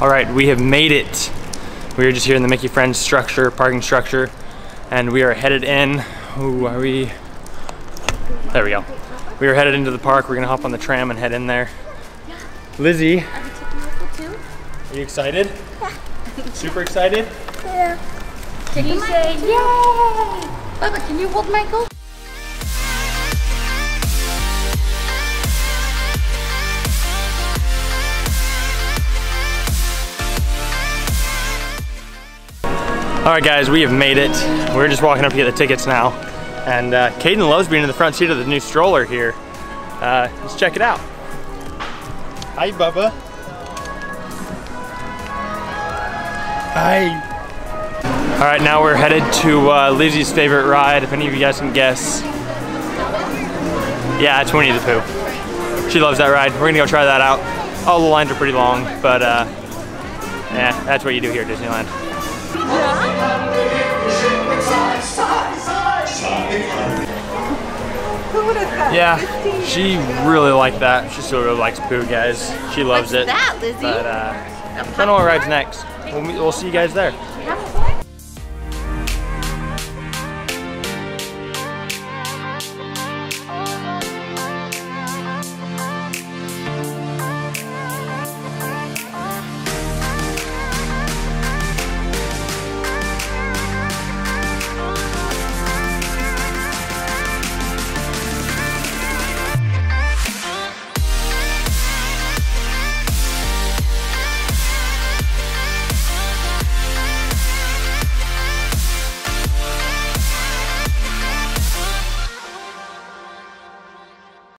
All right, we have made it. We are just here in the Mickey Friends structure, parking structure, and we are headed in. Ooh, are we? There we go. We are headed into the park. We're gonna hop on the tram and head in there. Lizzie, are you excited? Super excited? Yeah. Can you say yay? Bubba, can you hold Michael? All right, guys, we have made it. We're just walking up to get the tickets now. And uh, Kaden loves being in the front seat of the new stroller here. Uh, let's check it out. Hi, Bubba. Hi. All right, now we're headed to uh, Lizzie's favorite ride, if any of you guys can guess. Yeah, it's Winnie the Pooh. She loves that ride. We're gonna go try that out. All the lines are pretty long, but uh, yeah, that's what you do here at Disneyland. Who would have thought? Yeah, she really liked that. She still really likes Pooh, guys. She loves What's it. that, Lizzie? But uh, I don't know what ride's next. We'll, meet- we'll see you guys there.